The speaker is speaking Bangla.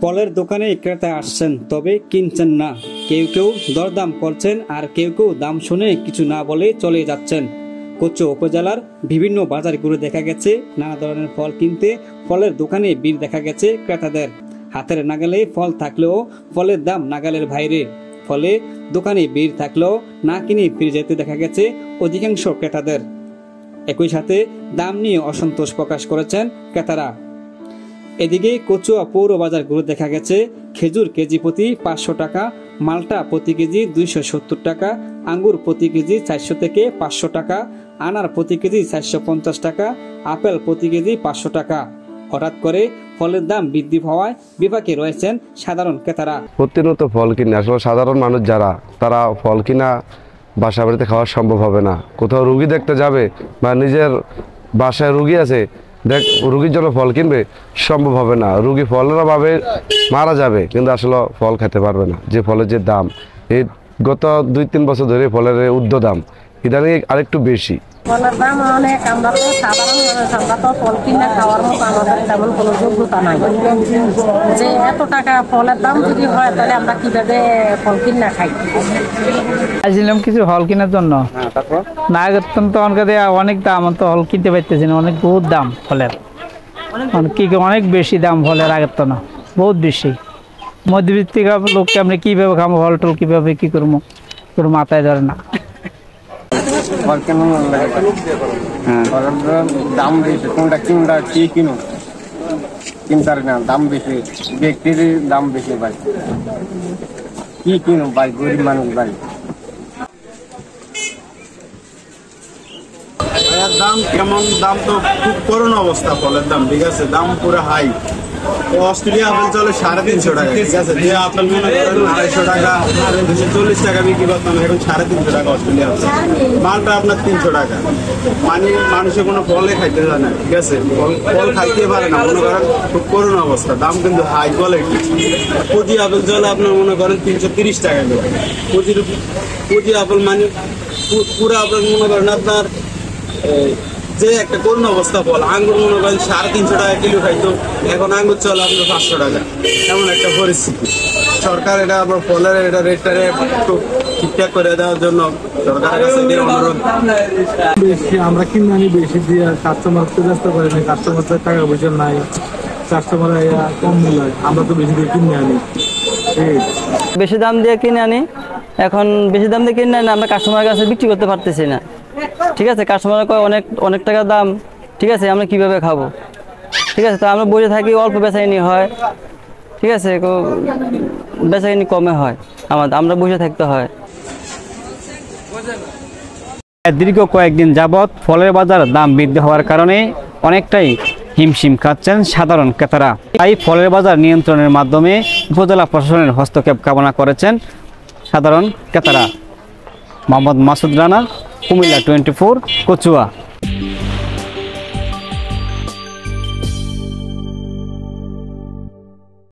ফলের দোকানে ক্রেতা আসছেন, তবে কিনছেন না। কেউ কেউ দরদাম করছেন আর কেউ কেউ দাম শুনে কিছু না বলে চলে যাচ্ছেন। কোচো উপজেলার বিভিন্ন বাজার ঘুরে দেখা গেছে, নানা ধরনের ফল কিনতে ফলের দোকানে ভিড় দেখা গেছে ক্রেতাদের। হাতের নাগালে ফল থাকলেও ফলের দাম নাগালের বাইরে। ফলে দোকানে ভিড় থাকলেও না কিনে ফিরে যেতে দেখা গেছে অধিকাংশ ক্রেতাদের। একই সাথে দাম নিয়ে অসন্তোষ প্রকাশ করেছেন ক্রেতারা। এদিকে কচুয়া পৌর বাজার ঘুরে দেখা গেছে খেজুর কেজি প্রতি পাঁচশো টাকা, মালটা প্রতি কেজি দুইশো সত্তর টাকা, আঙ্গুর প্রতি কেজি চারশো থেকে পাঁচশো টাকা, আনার প্রতি কেজি চারশো পঞ্চাশ টাকা, আপেল প্রতি কেজি পাঁচশো টাকা। হঠাৎ করে ফলের দাম বৃদ্ধি হওয়ায় বিপাকে রয়েছেন সাধারণ ক্রেতারা। প্রতিনিয়ত ফল কিনে, আসলে সাধারণ মানুষ যারা, তারা ফল কিনা বাসা বাড়িতে খাওয়া সম্ভব হবে না। কোথাও রুগী দেখতে যাবে বা নিজের বাসায় রুগী আছে দেখ, রুগীর জন্য ফল কিনবে? সম্ভব হবে না। রুগী ফলের অভাবে মারা যাবে, কিন্তু আসলে ফল খেতে পারবে না। যে ফলের যে দাম, এই গত দুই তিন বছর ধরে ফলের উর্ধ দাম ইদানিং আরেকটু বেশি। ফলের দাম অনেক আমরা তো সাধারণ মানুষ আমরা তো ফল কিনে খাওয়ার মতো আমাদের তেমন কোনো যোগ্যতা নাই। যে এত টাকা ফলের দাম যদি হয় তাহলে আমরা কীভাবে ফল কিনে খাই? আসছিলাম কিছু হল কেনার জন্য। না করতাম তো অনেক অনেক দাম তো হল কিনতে পারতেছি না অনেক বহুত দাম ফলের। কি অনেক বেশি দাম ফলের আগের তো না বহুত বেশি। মধ্যবিত্ত লোককে আমরা কীভাবে খাব হল টল কীভাবে কি করব কোনো মাথায় ধরে না। ফল কেমন দাম বেশি। কোনটা কিনটা কি কিনো কিনতার না দাম বেশি। ব্যক্তির দাম বেশি ভাই। কি কিনো ভাই গরিব মানুষ ভাই? দাম কেমন? দাম তো খুব করুণ অবস্থা ফলের দাম ঠিক আছে? দাম পুরো হাই অস্ট্রেলিয়া আপেল চলে সাড়ে তিনশো টাকা, ঠিক আছে? যে আপেল মনে করেন আড়াইশো টাকা দুশো চল্লিশ টাকা বিক্রি করতাম, এখন সাড়ে তিনশো টাকা অস্ট্রেলিয়া আপেল। মালটা আপনার তিনশো টাকা। মানে মানুষের কোনো ফলে খাইতে চায় না, ঠিক আছে? ফল ফল খাইতে পারে না, মনে করেন খুব করুণ অবস্থা, দাম কিন্তু হাই কোয়ালিটি পুঁজি আপেল চলে আপনার মনে করেন তিনশো তিরিশ টাকা করে। পুঁজির পুঁজি আপেল মানে পুরো আপেল মনে করেন আপনার যে একটা করুণ অবস্থা ফল আঙ্গুর মনে করেন সাড়ে তিনশো টাকা কিলো খাইতো এখন আঙ্গুর চলে আপনার পাঁচশো টাকা। এমন একটা পরিস্থিতি। সরকার এটা আপনার ফলের এটা রেটটা একটু ঠিকঠাক করে দেওয়ার জন্য সরকারের কাছে অনুরোধ। বেশি আমরা কিনে আনি বেশি দিয়ে কাস্টমার তো ব্যস্ত করে না কাস্টমার তো টাকা পয়সা নাই কাস্টমার কম মূল্য আমরা তো বেশি দিয়ে কিনে আনি। বেশি দাম দিয়ে কিনে আনি এখন বেশি দাম দিয়ে কিনে আনি আমরা কাস্টমারের কাছে বিক্রি করতে পারতেছি না। ঠিক আছে কাস্টমার কয়, অনেক অনেক টাকা দাম, ঠিক আছে, আমরা কীভাবে খাব? ঠিক আছে, তো আমরা বসে থাকি, অল্প বেচাইনি হয়, ঠিক আছে বেচাইনি কমে হয়, আমাদের, আমরা বসে থাকতে হয়। দীর্ঘ কয়েকদিন যাবৎ ফলের বাজার দাম বৃদ্ধি হওয়ার কারণে অনেকটাই হিমশিম খাচ্ছেন সাধারণ ক্রেতারা। তাই ফলের বাজার নিয়ন্ত্রণের মাধ্যমে উপজেলা প্রশাসনের হস্তক্ষেপ কামনা করেছেন সাধারণ ক্রেতারা। Mohammad Masud Rana Comilla twenty four Kachua.